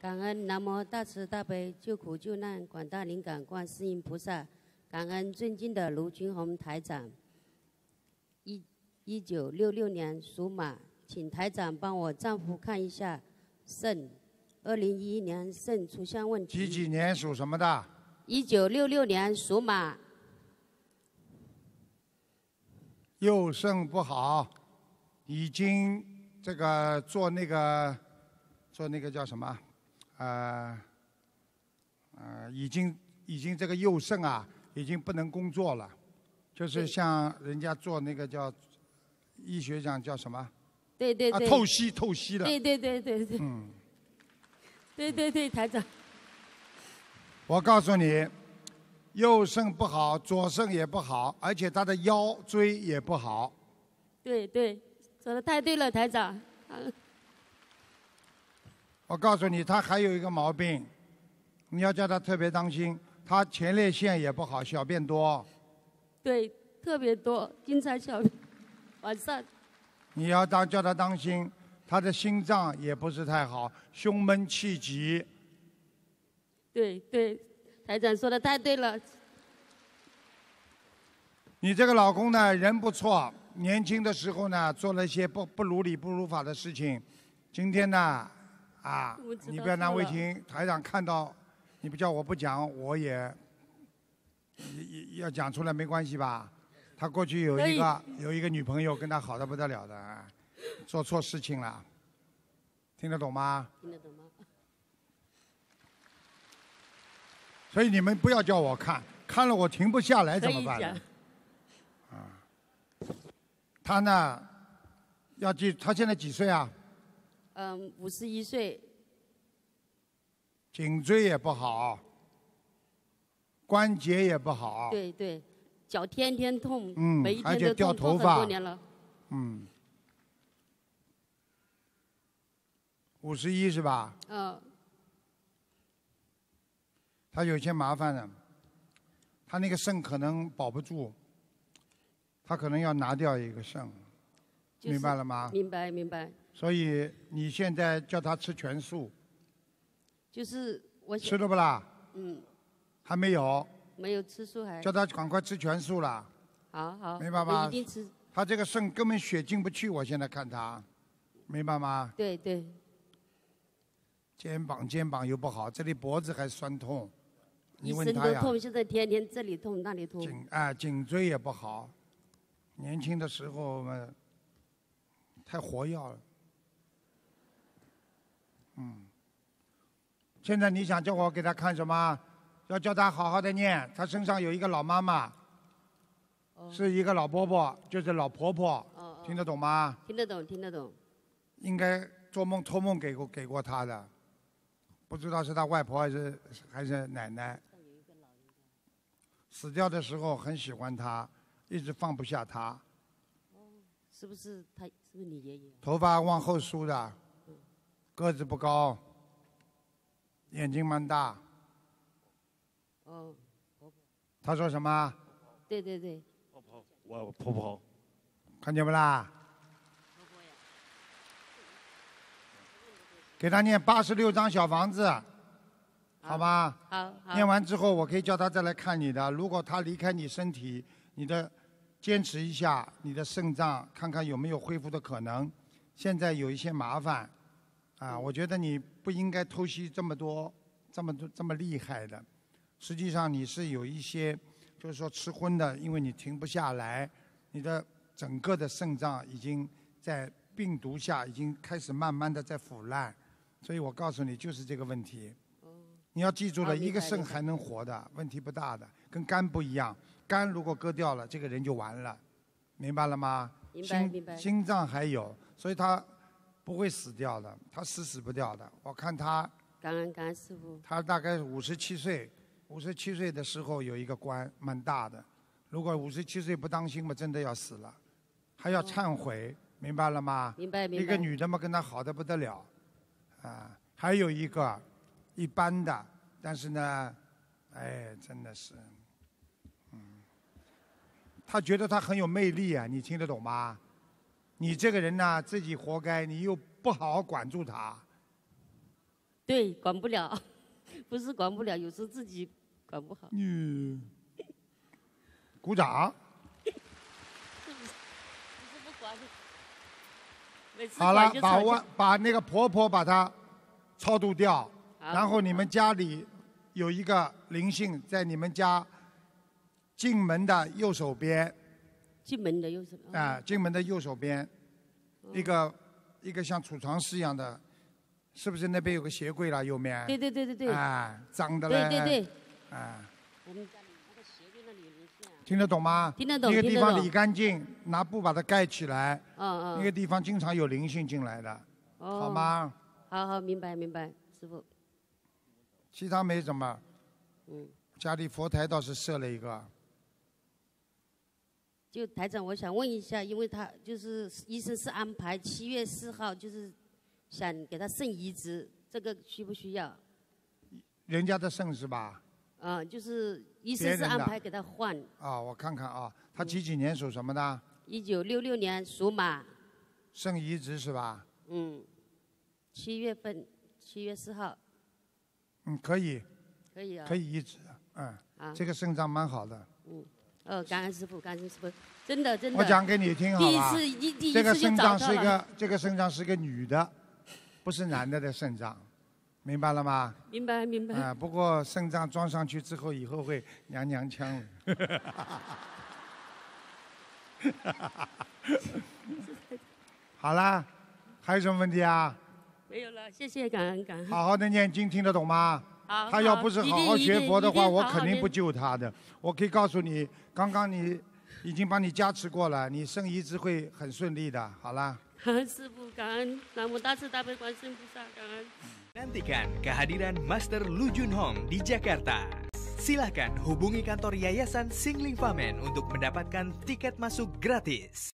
感恩南无大慈大悲救苦救难广大灵感观世音菩萨，感恩尊敬的卢军宏台长。一一九六六年属马，请台长帮我丈夫看一下肾。二零一一年肾出现问题。几几年属什么的？一九六六年属马。右肾不好，已经这个做那个做那个叫什么？呃，呃，已经已经这个右肾啊，已经不能工作了，就是像人家做那个叫医学上叫什么？啊，对对对。透析透析了。对对对对对。嗯。对对对，台长。我告诉你，右肾不好，左肾也不好，而且他的腰椎也不好。对对，说的太对了，台长。我告诉你，他还有一个毛病，你要叫他特别当心，他前列腺也不好，小便多。对，特别多，经常小便，晚上。你要当叫他当心，他的心脏也不是太好，胸闷气急。对对，台长说的太对了。你这个老公呢，人不错，年轻的时候呢，做了一些不不如理不如法的事情，今天呢。啊，你不要难为情，台长看到，你不叫我不讲，我也也要讲出来，没关系吧？他过去有一个有一个女朋友，跟他好的不得了的，做错事情了，听得懂吗？听得懂吗？所以你们不要叫我看，看了我停不下来怎么办？啊，他呢，要记，他现在几岁啊？嗯，五十一岁。颈椎也不好，关节也不好。对对，脚天天痛，嗯，每一天都痛，痛很多年了。嗯。五十一是吧？嗯。他有些麻烦的，他那个肾可能保不住，他可能要拿掉一个肾，明白了吗？明白明白。所以你现在叫他吃全素，就是我吃了不啦？嗯，还没有。没有吃素还。叫他赶快吃全素啦。好好。明白吗？一定吃。他这个肾根本血进不去，我现在看他，明白吗？对对。肩膀肩膀又不好，这里脖子还酸痛，你问他呀。都痛，现在天天这里痛那里痛。颈啊，颈椎也不好，年轻的时候嘛，太活跃了。嗯，现在你想叫我给他看什么？要叫他好好的念。他身上有一个老妈妈，是一个老伯伯，就是老婆婆，听得懂吗？听得懂，听得懂。应该做梦托梦给过给过他的，不知道是他外婆还是还是奶奶。死掉的时候很喜欢他，一直放不下他。哦，是不是他？是不是你爷爷？头发往后梳的。个子不高，眼睛蛮大。哦，他说什么？对对对。婆婆，我婆婆。看见不啦？给他念八十六张小房子，好吧？好。念完之后，我可以叫他再来看你的。如果他离开你身体，你的坚持一下，你的肾脏看看有没有恢复的可能。现在有一些麻烦。啊，我觉得你不应该偷袭这么多、这么多、这么厉害的。实际上你是有一些，就是说吃荤的，因为你停不下来，你的整个的肾脏已经在病毒下已经开始慢慢的在腐烂，所以我告诉你就是这个问题。你要记住了，一个肾还能活的，问题不大的，跟肝不一样。肝如果割掉了，这个人就完了，明白了吗？明白明白。心脏还有，所以他。不会死掉的，他死死不掉的。我看他，感恩感恩师傅。他大概五十七岁，五十七岁的时候有一个官蛮大的。如果五十七岁不当心嘛，真的要死了，还要忏悔，明白了吗？明白明白。一个女的嘛，跟他好的不得了，啊，还有一个一般的，但是呢，哎，真的是，嗯，他觉得他很有魅力啊，你听得懂吗？你这个人呢，自己活该，你又不好好管住他。对，管不了，不是管不了，有时候自己管不好。嗯，鼓掌。是不是？不是不管。每次好了管，就吵架把我把那个婆婆把她超度掉，然后你们家里有一个灵性在你们家进门的右手边进门的右手啊、进门的右手边一个一个像储藏室一样的，是不是那边有个鞋柜了？右面对对对对对，啊，脏的嘞，对对对，啊，我们家里那个鞋柜那里有灵性啊。听得懂吗？听得懂那个地方理干净，拿布把它盖起来，嗯嗯。那个地方经常有灵性进来的，哦好？吗？好好，明白明白，师傅。其他没什么。嗯，家里佛台倒是设了一个，就台长，我想问一下，因为他就是医生是安排七月四号，就是想给他肾移植，这个需不需要？人家的肾是吧？啊、就是医生是安排给他换。啊，我看看啊，他几几年属什么的？一九六六年属马，肾移植是吧？嗯，七月份，七月四号，嗯，可以，可以啊。可以移植，嗯，啊，这个肾脏蛮好的。呃，感恩师傅，感恩师傅，真的真的。我讲给你听好吧？第一次，第第一这个次就肾脏是一了。个，这个肾脏是个女的，不是男的的肾脏，明白了吗？明白明白。啊，不过肾脏装上去之后，以后会娘娘腔了。好啦，还有什么问题啊？没有了，谢谢感恩感恩。好好的念经，听得懂吗？好，他要不是好好学佛的话，我肯定不就。救他的。我可以告诉你，刚刚你已经帮你加持过了，你肾移植会很顺利的。好啦。感恩师傅，感恩南无大慈大悲观世音菩萨，感恩。 Nantikan kehadiran Master Lu Jun Hong di Jakarta. Silakan hubungi kantor Yayasan Singling Famen untuk mendapatkan tiket masuk gratis.